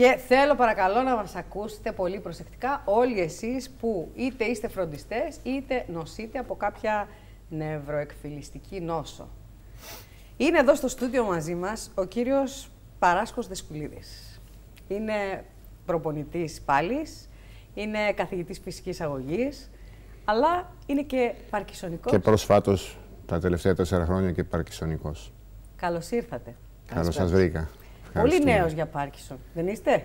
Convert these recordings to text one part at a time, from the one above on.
Και θέλω παρακαλώ να μας ακούσετε πολύ προσεκτικά όλοι εσείς που είτε είστε φροντιστές είτε νοσείτε από κάποια νευροεκφυλιστική νόσο. Είναι εδώ στο στούντιο μαζί μας ο κύριος Παράσκος Δεσκουλίδης. Είναι προπονητής πάλης, είναι καθηγητής φυσικής αγωγής, αλλά είναι και παρκισονικός. Και προσφάτως τα τελευταία τέσσερα χρόνια και παρκισονικός. Καλώς ήρθατε. Καλώς σας βρήκα. Πολύ νέος για Πάρκισον, δεν είστε;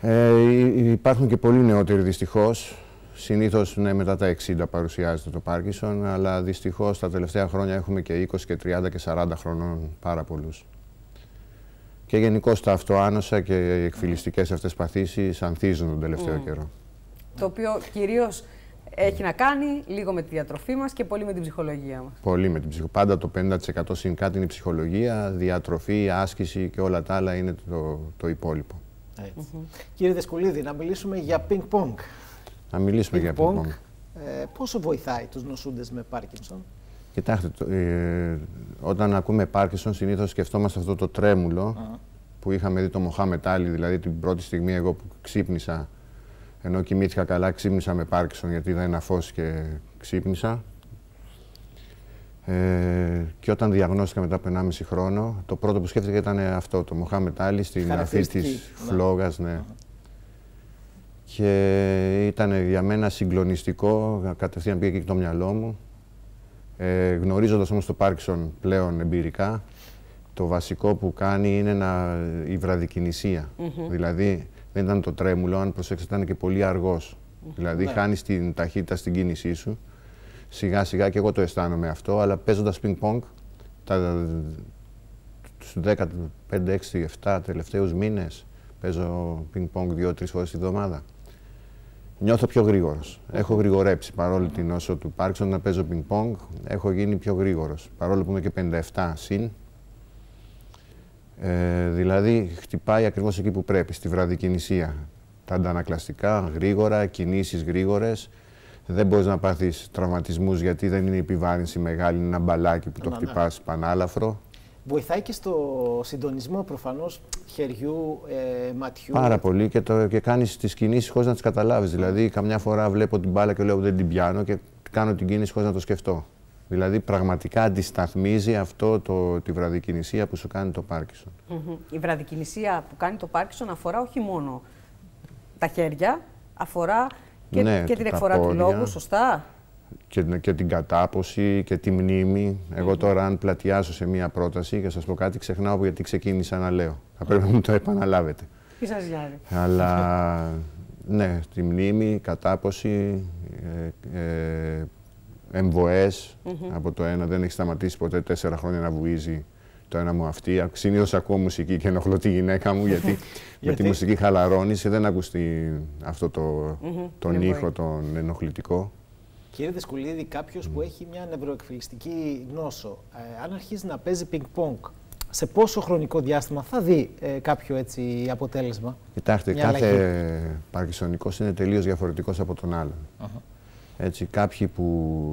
Ε, υπάρχουν και πολύ νεότεροι δυστυχώς. Συνήθως ναι, μετά τα 60 παρουσιάζεται το Πάρκισον, αλλά δυστυχώς τα τελευταία χρόνια έχουμε και 20 και 30 και 40 χρονών πάρα πολλούς. Και γενικώς τα αυτοάνοσα και οι εκφυλιστικές αυτές παθήσεις ανθίζουν τον τελευταίο καιρό. Το οποίο κυρίως έχει να κάνει λίγο με τη διατροφή μας και πολύ με την ψυχολογία μας. Πολύ με την ψυχολογία. Πάντα το 50% συν κάτι είναι η ψυχολογία, διατροφή, άσκηση και όλα τα άλλα είναι το, το υπόλοιπο. Έτσι. Κύριε Δεσκολίδη, να μιλήσουμε για ping-pong. Να μιλήσουμε για ping-pong. Ε, πόσο βοηθάει τους νοσούντες με Πάρκινσον. Κοιτάξτε, ε, όταν ακούμε Πάρκινσον συνήθως σκεφτόμαστε αυτό το τρέμουλο που είχαμε δει το Μοχάμετ Άλλη, δηλαδή την πρώτη στιγμή εγώ που ξύπνησα ενώ κοιμήθηκα καλά, ξύπνησα με Πάρκισον γιατί είδα ένα φως και ξύπνησα. Ε, και όταν διαγνώστηκα μετά από 1,5 χρόνο, το πρώτο που σκέφτηκα ήταν αυτό, το Μοχάμετ Άλλη στην αφή της ναι. φλόγας, ναι. Και ήταν για μένα συγκλονιστικό, κατευθείαν πήγε και το μυαλό μου. Ε, γνωρίζοντας όμως το Πάρκισον πλέον εμπειρικά, το βασικό που κάνει είναι να, η βραδικινησία. Δηλαδή, δεν ήταν το τρέμουλο, αν προσέξετε ήταν και πολύ αργός. Δηλαδή ναι. χάνεις την ταχύτητα στην κίνησή σου. Σιγά σιγά και εγώ το αισθάνομαι αυτό, αλλά παίζοντας πινκ-πονγκ τα 10, 5, 6, 7 τελευταίους μήνες παίζω πινκ-πονγκ δύο-τρεις φορές τη βδομάδα. Νιώθω πιο γρήγορος. Έχω γρηγορέψει παρόλο την νόσο του Πάρξον να παίζω πινκ-πονγκ. Έχω γίνει πιο γρήγορος. Παρόλο που είμαι και 57 συν, ε, δηλαδή χτυπάει ακριβώς εκεί που πρέπει, στη βραδικινησία. Τα αντανακλαστικά, γρήγορα, κινήσεις γρήγορες. Δεν μπορείς να πάθεις τραυματισμούς γιατί δεν είναι επιβάρυνση μεγάλη, είναι ένα μπαλάκι που το ναι. χτυπάς πανάλαφρο. Βοηθάει και στο συντονισμό προφανώς χεριού, ε, ματιού. Πάρα πολύ και, το, και κάνεις τις κινήσεις χωρίς να τις καταλάβεις. Δηλαδή καμιά φορά βλέπω την μπάλα και λέω δεν την πιάνω και κάνω την κίνηση χωρίς να το σκεφτώ. Δηλαδή πραγματικά αντισταθμίζει αυτό το, τη βραδικινησία που σου κάνει το Πάρκισον. Η βραδικινησία που κάνει το Πάρκισον αφορά όχι μόνο τα χέρια, αφορά και, ναι, και την εκφορά του λόγου, σωστά; Και, και την κατάποση και τη μνήμη. Εγώ τώρα αν πλατιάσω σε μία πρόταση και σας πω κάτι, ξεχνάω γιατί ξεκίνησα να λέω. Θα πρέπει να μου το επαναλάβετε. Τι σας γιάρει. Αλλά ναι, τη μνήμη, κατάποση, ε, ε, εμβοές από το ένα. Δεν έχει σταματήσει ποτέ τέσσερα χρόνια να βουίζει το ένα μου αυτή. Συνήθω ακούω μουσική και ενοχλώ τη γυναίκα μου γιατί με τη μουσική χαλαρώνεις και δεν ακουστεί αυτό το, τον ήχο, τον ενοχλητικό. Κύριε Δεσκουλίδη, κάποιος που έχει μια νευροεκφυλιστική νόσο, ε, αν αρχίζει να παίζει πινκ-πονγκ, σε πόσο χρονικό διάστημα θα δει ε, κάποιο έτσι αποτέλεσμα; Κοιτάξτε, κάθε παρκισονικός είναι τελείως διαφορετικός από τον άλλον. Έτσι, κάποιοι που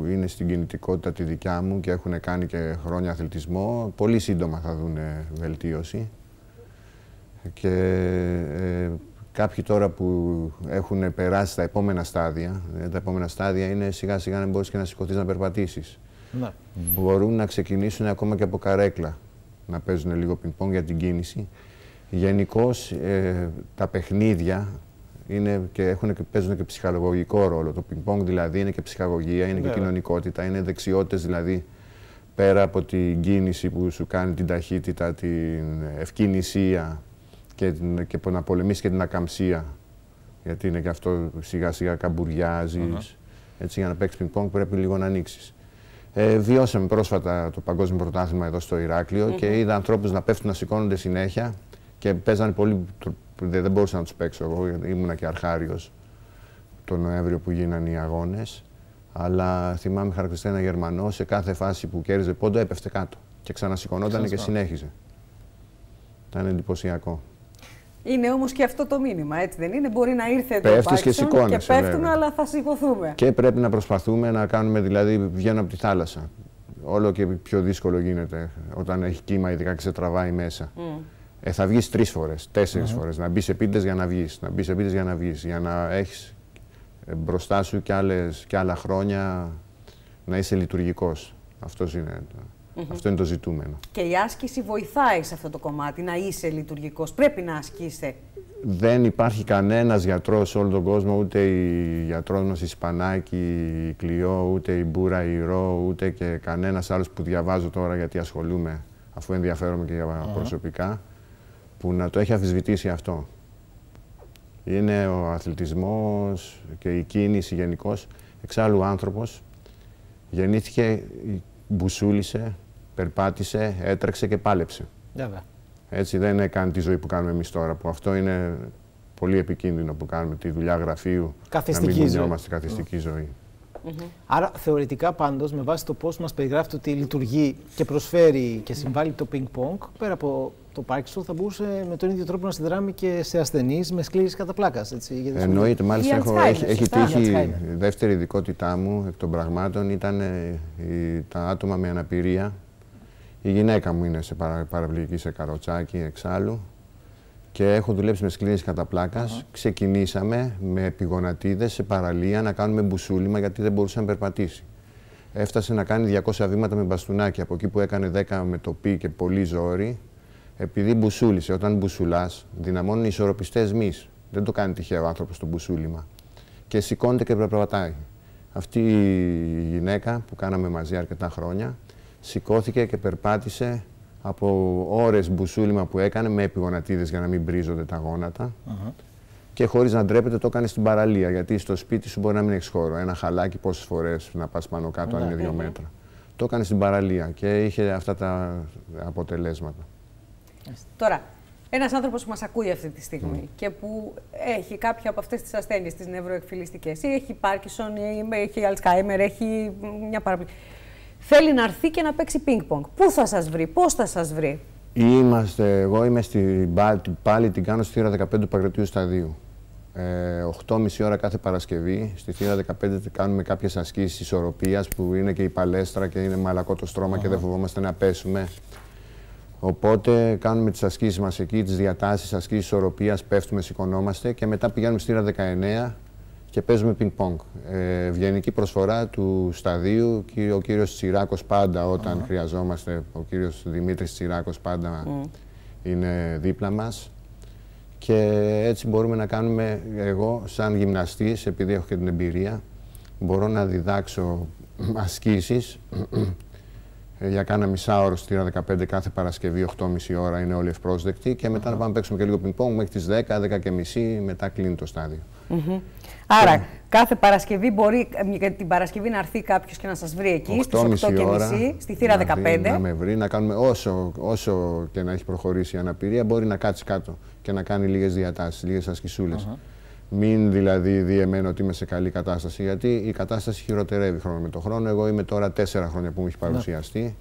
είναι στην κινητικότητα τη δικιά μου και έχουν κάνει και χρόνια αθλητισμό, πολύ σύντομα θα δουν βελτίωση. Και ε, κάποιοι τώρα που έχουν περάσει τα επόμενα στάδια, ε, τα επόμενα στάδια είναι σιγά σιγά να μπορείς και να σηκωθείς να περπατήσεις. Ναι. Μπορούν να ξεκινήσουν ακόμα και από καρέκλα, να παίζουν λίγο πινκ για την κίνηση. Γενικώς ε, τα παιχνίδια είναι και έχουν και παίζουν και ψυχαγωγικό ρόλο. Το πινκ δηλαδή είναι και ψυχαγωγία, είναι και κοινωνικότητα, είναι δεξιότητες δηλαδή πέρα από την κίνηση που σου κάνει την ταχύτητα, την ευκαινησία και, την, και να πολεμήσεις και την ακαμψία. Γιατί είναι και αυτό σιγά σιγά καμπουριάζεις. Έτσι για να παίξεις πινκ πρέπει λίγο να ανοίξεις. Ε, βιώσαμε πρόσφατα το Παγκόσμιο Πρωτάθλημα εδώ στο Ηράκλειο και είδα ανθρώπους να πέφτουν να σηκώνονται συνέχεια και παίζανε πολύ δεν, δεν μπορούσα να τους παίξω εγώ, γιατί ήμουνα και αρχάριος τον Νοέμβριο που γίνανε οι αγώνες. Αλλά θυμάμαι χαρακτηριστικά ένα Γερμανό σε κάθε φάση που κέρδιζε πόντο έπεφτε κάτω και ξανασηκωνόταν και συνέχιζε. Ήταν εντυπωσιακό. Είναι όμως και αυτό το μήνυμα, έτσι δεν είναι; Μπορεί να ήρθε το Πέφτεις και σηκώνεσαι. Και πέφτουμε, αλλά θα σηκωθούμε. Και πρέπει να προσπαθούμε να κάνουμε, δηλαδή, βγαίνω από τη θάλασσα. Όλο και πιο δύσκολο γίνεται όταν έχει κύμα, ειδικά και σε τραβάει μέσα. Ε, θα βγεις τρεις φορές, τέσσερις mm φορές. Να μπεις σε πίτε για να βγεις. Να μπεις σε πίτε για να βγεις. Για να έχεις ε, μπροστά σου και, άλλες, και άλλα χρόνια να είσαι λειτουργικός. Αυτός είναι, αυτό είναι το ζητούμενο. Και η άσκηση βοηθάει σε αυτό το κομμάτι, να είσαι λειτουργικός. Πρέπει να ασκείσαι. Δεν υπάρχει κανένας γιατρός σε όλο τον κόσμο, ούτε η γιατρός μας η Σπανάκη, η Κλειό, ούτε η Μπούρα, η Ρο, ούτε και κανένας άλλος που διαβάζω τώρα γιατί ασχολούμαι, αφού ενδιαφέρομαι και για προσωπικά, που να το έχει αμφισβητήσει αυτό. Είναι ο αθλητισμός και η κίνηση γενικώς. Εξάλλου ο άνθρωπος γεννήθηκε, μπουσούλησε, περπάτησε, έτρεξε και πάλεψε. Βέβαια. Έτσι δεν είναι καν τη ζωή που κάνουμε εμείς τώρα, που αυτό είναι πολύ επικίνδυνο που κάνουμε, τη δουλειά γραφείου, καθιστική να μην γινόμαστε καθιστική ζωή. Άρα θεωρητικά πάντως με βάση το πώς μας περιγράφεται ότι λειτουργεί και προσφέρει και συμβάλλει το πινκ πονγκ πέρα από το Parkinson θα μπορούσε με τον ίδιο τρόπο να συνδράμει και σε ασθενείς με σκλήρη κατά πλάκα. Εννοείται, μάλιστα έχω, έχει, έχει τύχει. Η δεύτερη ειδικότητά μου εκ των πραγμάτων ήταν ε, τα άτομα με αναπηρία. Η γυναίκα μου είναι σε παρα, παραβλητική σε καροτσάκι εξάλλου και έχω δουλέψει με σκλήρη κατά πλάκας. Ξεκινήσαμε με επιγονατίδες σε παραλία να κάνουμε μπουσούλημα γιατί δεν μπορούσε να περπατήσει. Έφτασε να κάνει 200 βήματα με μπαστούνάκι από εκεί που έκανε 10 με το πι και πολύ ζόρι επειδή μπουσούλησε. Όταν μπουσουλάς, δυναμώνουν οι ισορροπιστές μη. Δεν το κάνει τυχαίο ο άνθρωπος το μπουσούλημα. Και σηκώνεται και περπατάει. Αυτή η γυναίκα που κάναμε μαζί αρκετά χρόνια σηκώθηκε και περπάτησε από ώρες μπουσούλημα που έκανε με επιγονατίδε για να μην μπρίζονται τα γόνατα. Και χωρίς να ντρέπεται το έκανε στην παραλία. Γιατί στο σπίτι σου μπορεί να μην έχεις χώρο. Ένα χαλάκι πόσες φορές να πας πάνω κάτω, αν είναι δύο μέτρα. Το έκανε στην παραλία και είχε αυτά τα αποτελέσματα. Τώρα, ένας άνθρωπος που μας ακούει αυτή τη στιγμή και που έχει κάποια από αυτές τις ασθένειες, τις νευροεκφυλιστικές, ή έχει Πάρκισον, ή έχει Αλτσχάιμερ, έχει μια παραπλή. Θέλει να έρθει και να παίξει πινκ-πονγκ. Πού θα σας βρει, πώς θα σας βρει; Είμαστε, εγώ είμαι στην πάλι την κάνω στη θύρα 15 του Παγκρατίου Σταδίου. Ε, 8.30 ώρα κάθε Παρασκευή. Στη θύρα 15 κάνουμε κάποιες ασκήσεις ισορροπίας που είναι και η παλέστρα και είναι μαλακό το στρώμα και δεν φοβόμαστε να πέσουμε. Οπότε κάνουμε τις ασκήσεις μας εκεί, τις διατάσεις, ασκήσεις ισορροπίας, πέφτουμε, σηκωνόμαστε και μετά πηγαίνουμε στη 19 και παίζουμε πινκ-πονγκ. Ε, ευγενική προσφορά του σταδίου, ο κύριος Τσιράκος πάντα όταν χρειαζόμαστε, ο κύριος Δημήτρης Τσιράκος πάντα είναι δίπλα μας. Και έτσι μπορούμε να κάνουμε, εγώ σαν γυμναστής, επειδή έχω και την εμπειρία, μπορώ να διδάξω ασκήσεις ε, για κάνα μισά ώρα στη 15 κάθε Παρασκευή, 8.30 ώρα είναι όλοι ευπρόσδεκτοι και μετά να πάμε να παίξουμε και λίγο πινκ-πονγκ μέχρι τις 10, 10 και μισή, μετά κλείνει το στάδιο. Mm Άρα, κάθε Παρασκευή μπορεί για την Παρασκευή να έρθει κάποιος και να σας βρει εκεί στις 8 και μισή, στη θύρα 15. Να με βρει, να κάνουμε όσο, όσο και να έχει προχωρήσει η αναπηρία, μπορεί να κάτσει κάτω και να κάνει λίγες διατάσεις, λίγες ασκησούλες. Μην δηλαδή δει εμένα ότι είμαι σε καλή κατάσταση, γιατί η κατάσταση χειροτερεύει χρόνο με το χρόνο. Εγώ είμαι τώρα τέσσερα χρόνια που μου έχει παρουσιαστεί.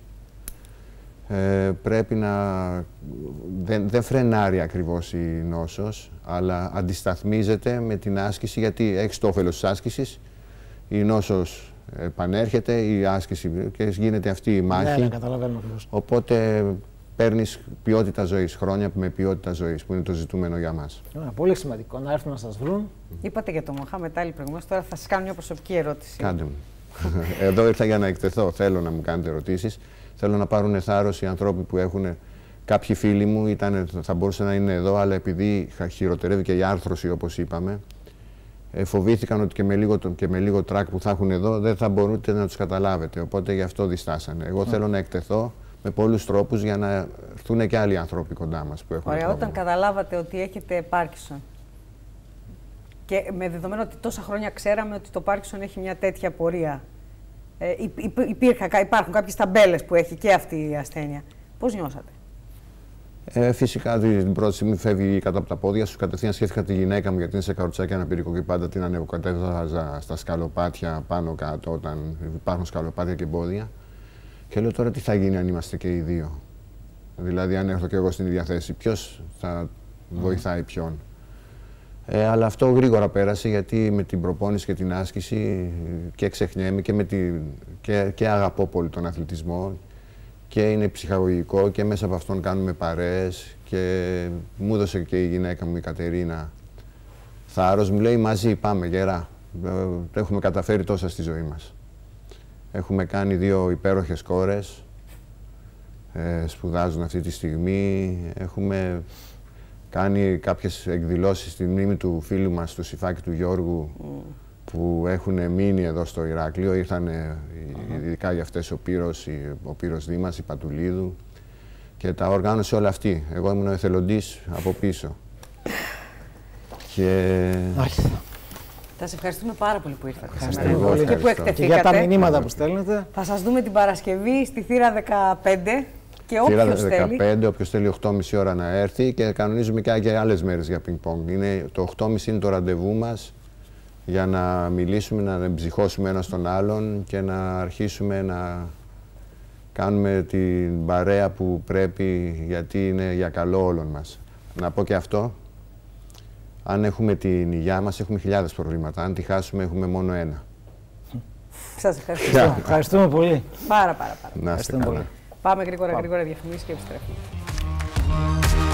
Ε, πρέπει να... Δεν, δεν φρενάρει ακριβώς η νόσος, αλλά αντισταθμίζεται με την άσκηση, γιατί έχεις το όφελος της άσκησης, η νόσος επανέρχεται, η άσκηση και γίνεται αυτή η μάχη. Ναι, ναι, Οπότε παίρνεις ποιότητα ζωής, χρόνια με ποιότητα ζωής, που είναι το ζητούμενο για μας. Πολύ σημαντικό να έρθουν να σας βρουν. Είπατε για το Μοχάμετ άλλη προηγουμένω, τώρα θα σας κάνω μια προσωπική ερώτηση. Κάντε μου. Εδώ ήρθα για να εκτεθώ. Θέλω να μου κάνετε ερωτήσεις. Θέλω να πάρουν θάρρος οι άνθρωποι που έχουν. Κάποιοι φίλοι μου ήταν, θα μπορούσαν να είναι εδώ, αλλά επειδή χειροτερεύει και η άρθρωση, όπως είπαμε, ε, φοβήθηκαν ότι και με, λίγο, και με λίγο τρακ που θα έχουν εδώ δεν θα μπορείτε να τους καταλάβετε. Οπότε γι' αυτό διστάσανε. Εγώ θέλω να εκτεθώ με πολλούς τρόπους για να έρθουν και άλλοι άνθρωποι κοντά μας που έχουν. Ωραία, όταν καταλάβατε ότι έχετε Πάρκισον και με δεδομένο ότι τόσα χρόνια ξέραμε ότι το Πάρκισον έχει μια τέτοια πορεία. Ε, υπήρχα, υπάρχουν κάποιες ταμπέλες που έχει και αυτή η ασθένεια. Πώς νιώσατε; Ε, φυσικά την πρώτη στιγμή φεύγει κάτω από τα πόδια σου. Κατευθείαν σκέφτηκα τη γυναίκα μου γιατί είναι σε καροτσάκι αναπηρικό και πάντα την ανεβοκατέβαζα στα σκαλοπάτια πάνω κάτω όταν υπάρχουν σκαλοπάτια και πόδια. Και λέω τώρα τι θα γίνει αν είμαστε και οι δύο; Δηλαδή, αν έρθω και εγώ στην ίδια θέση, ποιος θα βοηθάει ποιον; Ε, αλλά αυτό γρήγορα πέρασε γιατί με την προπόνηση και την άσκηση και ξεχνιέμαι και, με τη, και, και αγαπώ πολύ τον αθλητισμό και είναι ψυχαγωγικό και μέσα από αυτόν κάνουμε παρέες και μου έδωσε και η γυναίκα μου η Κατερίνα θάρρος, μου λέει μαζί πάμε γερά, ε, έχουμε καταφέρει τόσα στη ζωή μας. Έχουμε κάνει δύο υπέροχες κόρες, ε, σπουδάζουν αυτή τη στιγμή, έχουμε κάνει κάποιες εκδηλώσεις στη μνήμη του φίλου μας, του Σιφάκη του Γιώργου, που έχουν μείνει εδώ στο Ηράκλειο. Ήρθαν ειδικά για αυτές ο Πύρος, ο Πύρος Δήμας, η Πατουλίδου και τα οργάνωσε όλα αυτή. Εγώ ήμουν ο εθελοντής από πίσω. Και... Θα σε ευχαριστούμε πάρα πολύ που ήρθατε σήμερα εγώ και που εκτεθήκατε. Και για τα μηνύματα που στέλνετε. Θα σας δούμε την Παρασκευή στη θύρα 15 και όποιος θέλει. 15, όποιος θέλει 8.30 ώρα να έρθει και κανονίζουμε και, και άλλες μέρες για πινκ-πονγκ. Το 8.30 είναι το ραντεβού μας για να μιλήσουμε, να εμψυχώσουμε ένα τον άλλον και να αρχίσουμε να κάνουμε την παρέα που πρέπει γιατί είναι για καλό όλων μας. Να πω και αυτό, αν έχουμε την υγειά μας έχουμε χιλιάδες προβλήματα, αν τη χάσουμε έχουμε μόνο ένα. Σας ευχαριστώ. Ευχαριστούμε πολύ. Πάρα πάρα πάρα. Να είστε καλά. Πάμε γρήγορα γρήγορα διαφημίσεις και επιστρέφουμε.